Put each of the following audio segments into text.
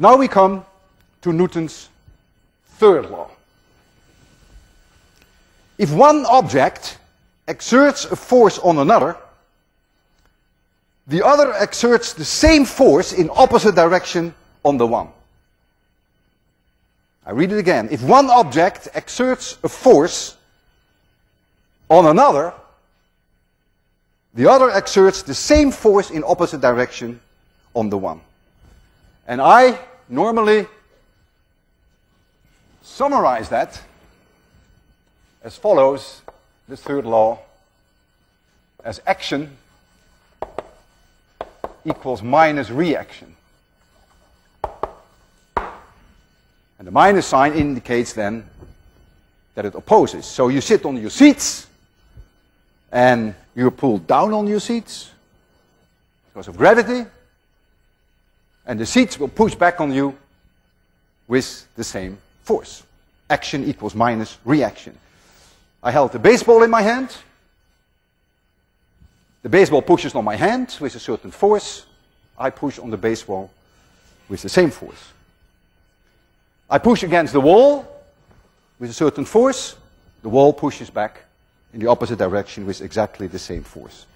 Now we come to Newton's third law. If one object exerts a force on another, the other exerts the same force in opposite direction on the one. I read it again. If one object exerts a force on another, the other exerts the same force in opposite direction on the one. And I normally summarize that as follows, the third law, as action equals minus reaction. And the minus sign indicates then that it opposes. So you sit on your seats and you're pulled down on your seats because of gravity and the seats will push back on you with the same force. Action equals minus reaction. I held the baseball in my hand. The baseball pushes on my hand with a certain force. I push on the baseball with the same force. I push against the wall with a certain force. The wall pushes back in the opposite direction with exactly the same force.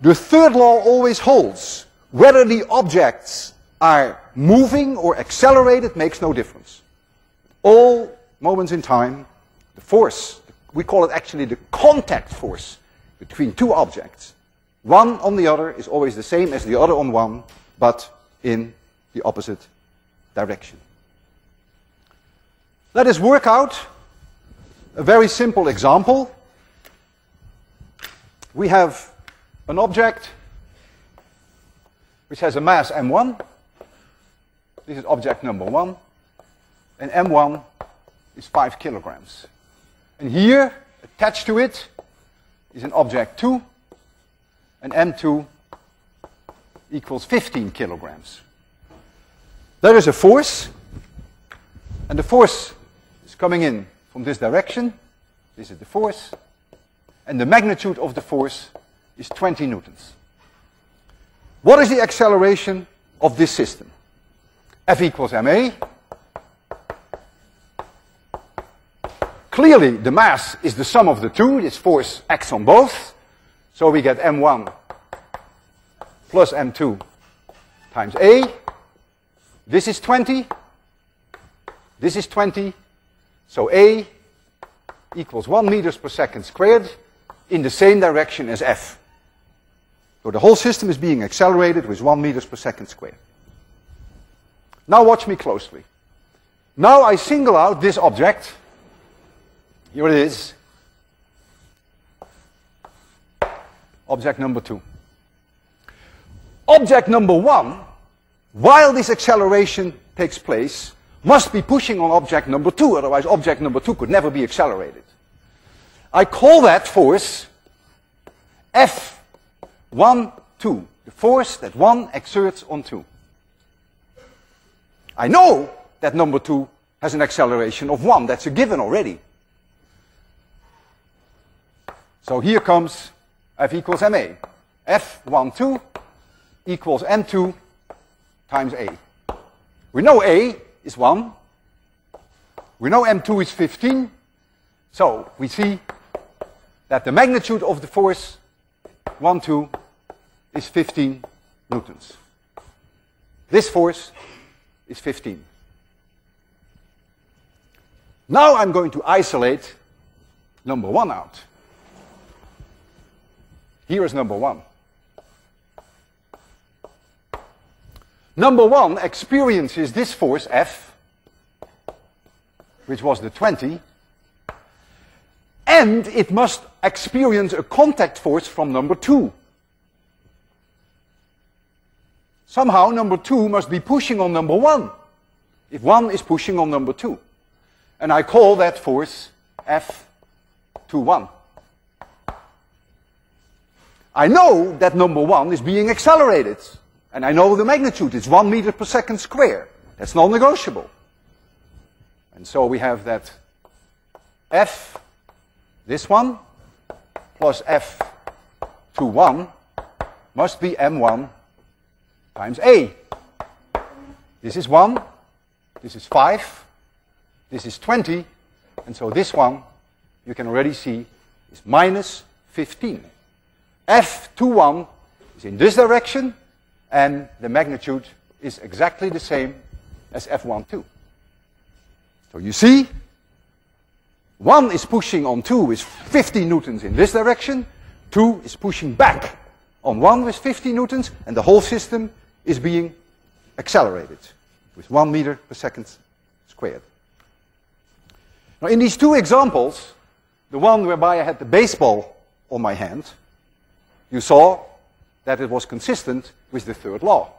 The third law always holds. Whether the objects are moving or accelerated makes no difference. All moments in time, the force, we call it actually the contact force between two objects. One on the other is always the same as the other on one, but in the opposite direction. Let us work out a very simple example. We have an object which has a mass m1. This is object number one. And m1 is 5 kilograms. And here, attached to it, is an object 2. And m2 equals 15 kilograms. There is a force. And the force is coming in from this direction. This is the force. And the magnitude of the force is 20 newtons. What is the acceleration of this system? F equals ma. Clearly, the mass is the sum of the two. It's force x on both. So we get m1 plus m2 times a. This is 20. This is 20. So a equals 1 meters per second squared in the same direction as f. So the whole system is being accelerated with 1 meters per second squared. Now watch me closely. Now I single out this object. Here it is. Object number two. Object number one, while this acceleration takes place, must be pushing on object number two, otherwise object number two could never be accelerated. I call that force F1, 2, the force that one exerts on two. I know that number two has an acceleration of one. That's a given already. So here comes F equals ma. F1, 2 equals m2 times a. We know a is 1. We know m2 is 15. So we see that the magnitude of the force 1, 2 is 15 newtons. This force is 15. Now I'm going to isolate number 1 out. Here is number 1. Number 1 experiences this force F, which was the 20, and it must experience a contact force from number 2. Somehow number 2 must be pushing on number 1, if 1 is pushing on number 2. And I call that force F21. I know that number 1 is being accelerated. And I know the magnitude. It's 1 meter per second square. That's non-negotiable. And so we have that F, this one, plus F21 must be M1 times A. This is 1, this is 5, this is 20, and so this one, you can already see, is minus 15. F21 is in this direction, and the magnitude is exactly the same as F12. So you see, 1 is pushing on 2 with 50 newtons in this direction, 2 is pushing back on 1 with 50 newtons, and the whole system is being accelerated with 1 meter per second squared. Now in these two examples, the one whereby I had the baseball on my hand, you saw that it was consistent with the third law.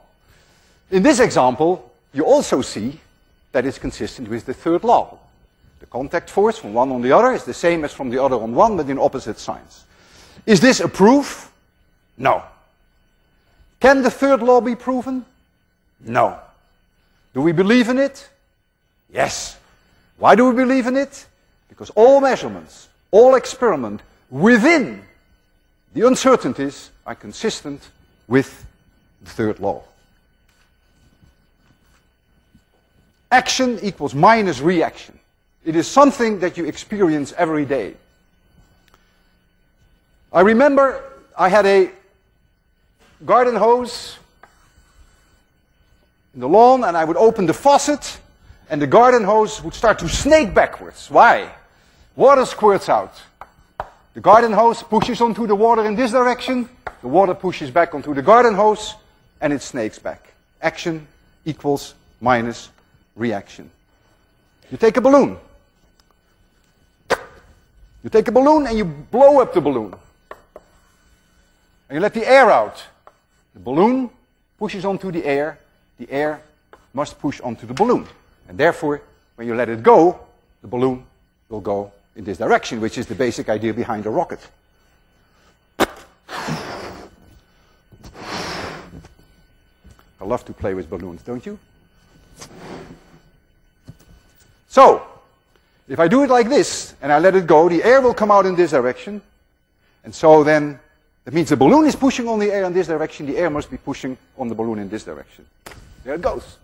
In this example, you also see that it's consistent with the third law. The contact force from one on the other is the same as from the other on one, but in opposite signs. Is this a proof? No. Can the third law be proven? No. Do we believe in it? Yes. Why do we believe in it? Because all measurements, all experiment within the uncertainties are consistent with the third law. Action equals minus reaction. It is something that you experience every day. I remember I had a garden hose in the lawn and I would open the faucet and the garden hose would start to snake backwards. Why? Water squirts out. The garden hose pushes onto the water in this direction, the water pushes back onto the garden hose, and it snakes back. Action equals minus reaction. You take a balloon. You take a balloon and you blow up the balloon. And you let the air out. The balloon pushes onto the air. The air must push onto the balloon. And therefore, when you let it go, the balloon will go in this direction, which is the basic idea behind a rocket. I love to play with balloons, don't you? So, if I do it like this, and I let it go, the air will come out in this direction. And so then, that means the balloon is pushing on the air in this direction, the air must be pushing on the balloon in this direction. There it goes.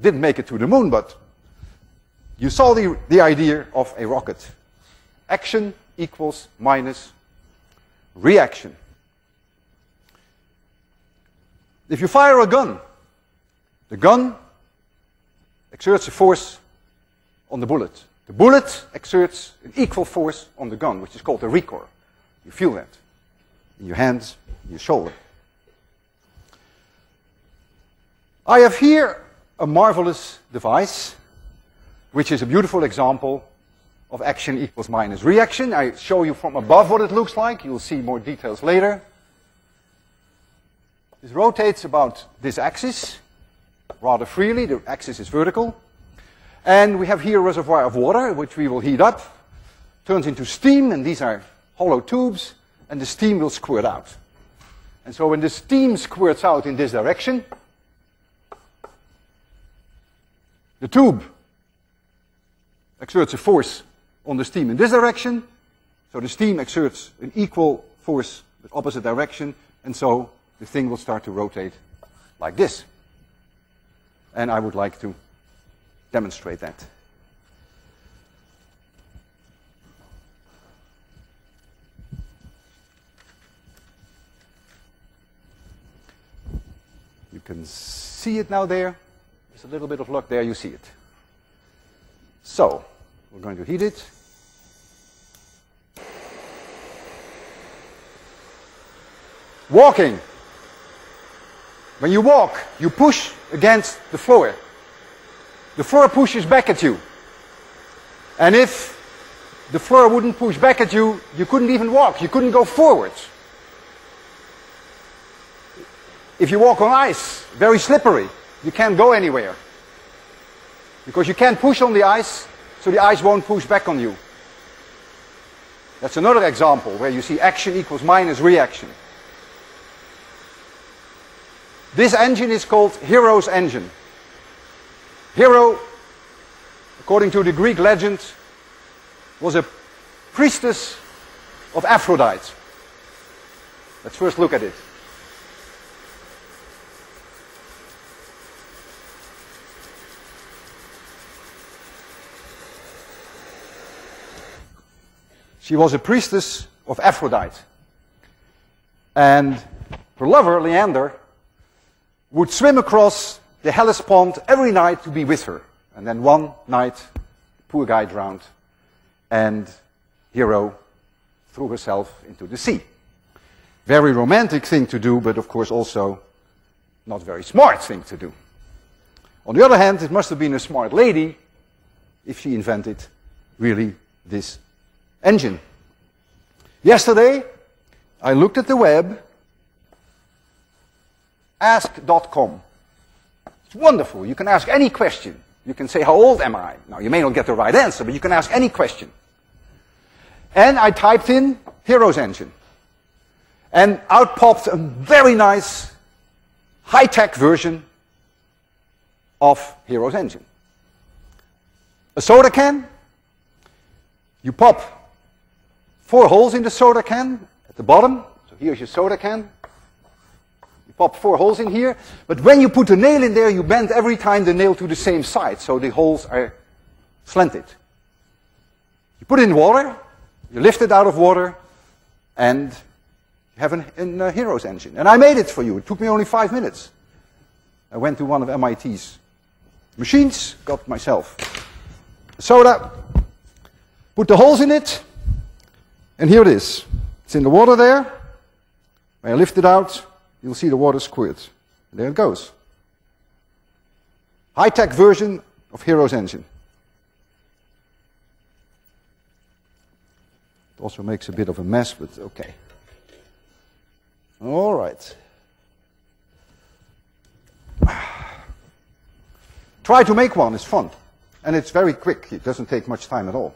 Didn't make it to the moon, but you saw the, the idea of a rocket. Action equals minus reaction. If you fire a gun, the gun exerts a force on the bullet. The bullet exerts an equal force on the gun, which is called the recoil. You feel that in your hands, in your shoulder. I have here a marvelous device which is a beautiful example of action equals minus reaction. I show you from above what it looks like. You'll see more details later. This rotates about this axis rather freely. The axis is vertical. And we have here a reservoir of water, which we will heat up. Turns into steam, and these are hollow tubes, and the steam will squirt out. And so when the steam squirts out in this direction, the tube exerts a force on the steam in this direction. So the steam exerts an equal force in the opposite direction. And so the thing will start to rotate like this. And I would like to demonstrate that. Can see it now there. There's a little bit of luck there, you see it. So, we're going to heat it. Walking. When you walk, you push against the floor. The floor pushes back at you. And if the floor wouldn't push back at you, you couldn't even walk. You couldn't go forwards. If you walk on ice, very slippery, you can't go anywhere. Because you can't push on the ice, so the ice won't push back on you. That's another example where you see action equals minus reaction. This engine is called Hero's engine. Hero, according to the Greek legend, was a priestess of Aphrodite. Let's first look at it. She was a priestess of Aphrodite. And her lover, Leander, would swim across the Hellespont every night to be with her. And then one night, poor guy drowned, and Hero threw herself into the sea. Very romantic thing to do, but of course also not very smart thing to do. On the other hand, it must have been a smart lady if she invented really this engine. Yesterday, I looked at the web, ask.com. It's wonderful. You can ask any question. You can say, how old am I? Now, you may not get the right answer, but you can ask any question. And I typed in Hero's Engine. And out popped a very nice high-tech version of Hero's Engine. A soda can, you pop four holes in the soda can at the bottom. So here's your soda can. You pop four holes in here. But when you put a nail in there, you bend every time the nail to the same side. So the holes are slanted. You put it in water. You lift it out of water. And you have an, a uh, hero's engine. And I made it for you. It took me only five minutes. I went to one of MIT's machines, got myself soda, put the holes in it, and here it is. It's in the water there. When I lift it out, you'll see the water squirt. And there it goes. High-tech version of Hero's Engine. It also makes a bit of a mess, but okay. All right. Try to make one, it's fun. And it's very quick, it doesn't take much time at all.